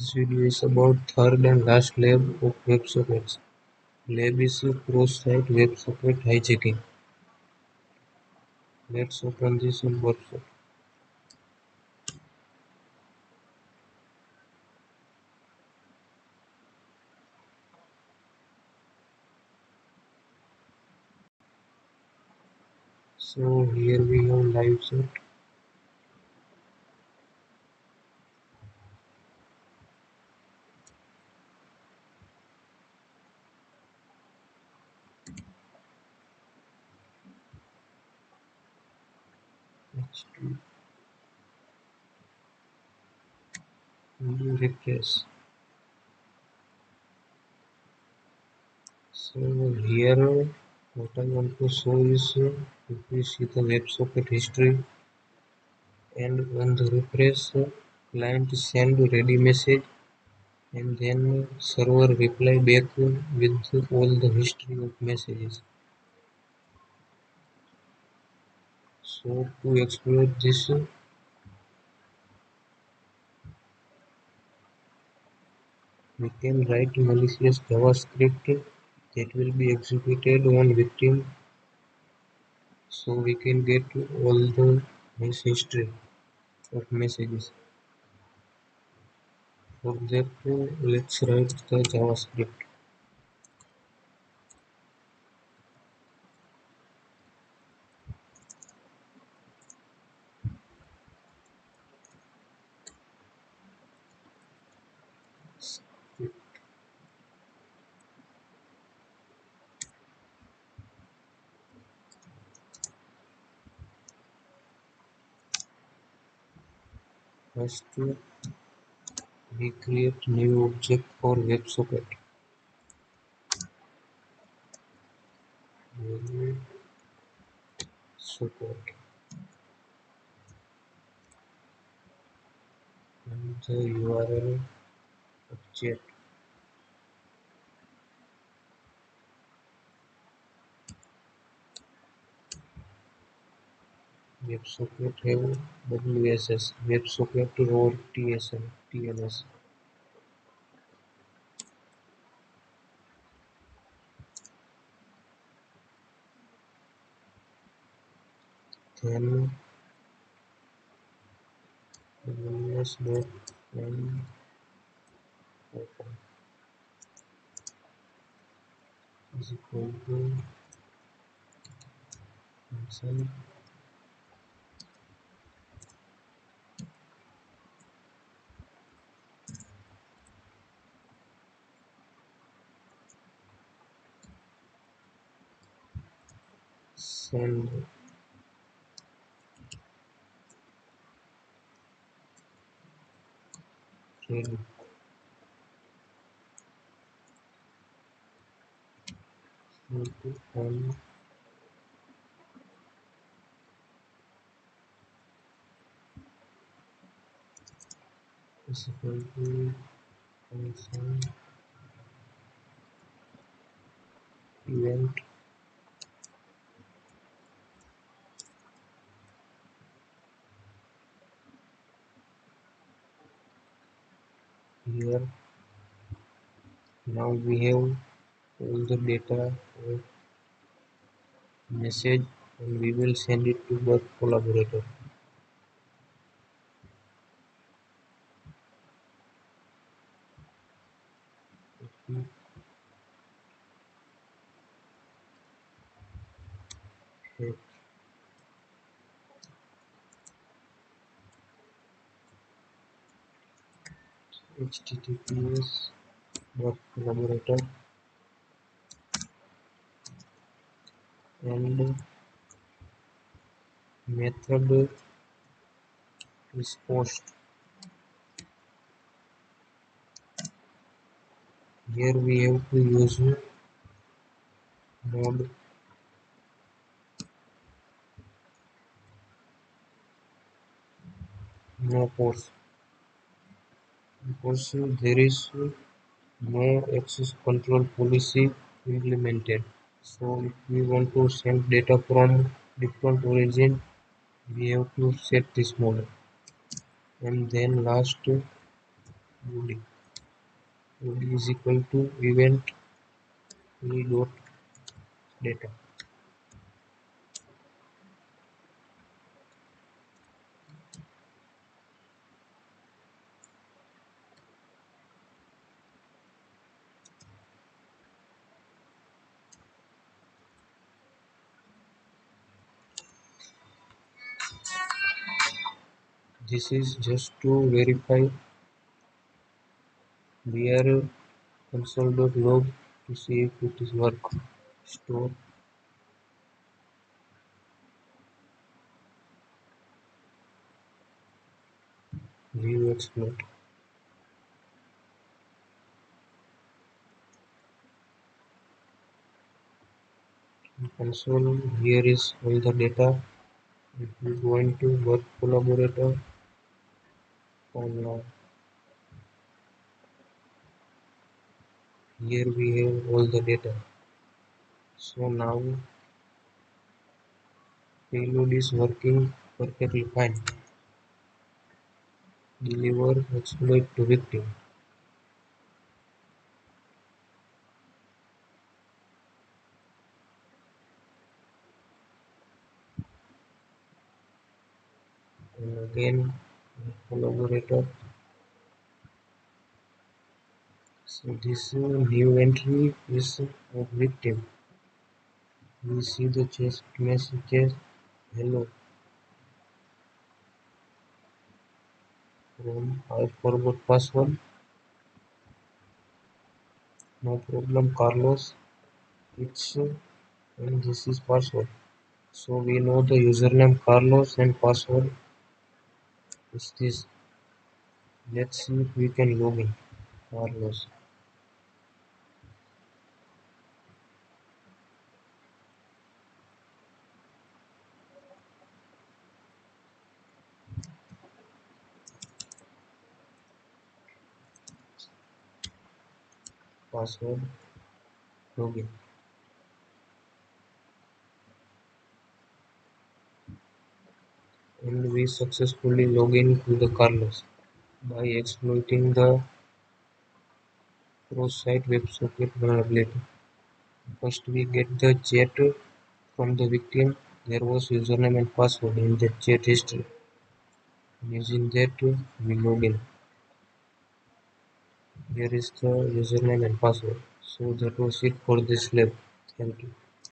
Video is about third and last lab of WebSockets. Lab is cross-site WebSocket hijacking. Let's open this in WebSocket. So here we have live chat. Refresh. So here what I want to show is if we see the WebSocket history and when the refresh client send ready message and then server reply back with all the history of messages. So to exploit this uh, we can write malicious JavaScript that will be executed on victim so we can get all the history of messages. For that uh, let's write the JavaScript. First we create new object for WebSocket. Socket and the URL of WebSocket have WSS, WebSocket or TSN, TLS. Then WS dot open is equal to console to on is to event here now we have all the data of message and we will send it to the collaborator. Https dot collaborator and method is post here we have to use node no post because there is no access control policy implemented so if we want to send data from different origin we have to set this model and then last UD. UD is equal to event e dot data. This is just to verify are console.log to see if it is work. Store view exploit. console here is all the data if we go into work collaborator and now here we have all the data so now payload is working perfectly fine. Deliver exploit to victim. And again collaborator so this new entry is a victim. We see the chest messages hello. From I forgot password. No problem Carlos. It's uh, and this is password. So we know the username Carlos and password is this let's see if we can log in Carlos password login and we successfully log in to the Carlos by exploiting the cross-site WebSocket vulnerability. First we get the chat from the victim. There was username and password in the chat history. Using that we log in. Here is the username and password. So that was it for this lab. Thank you.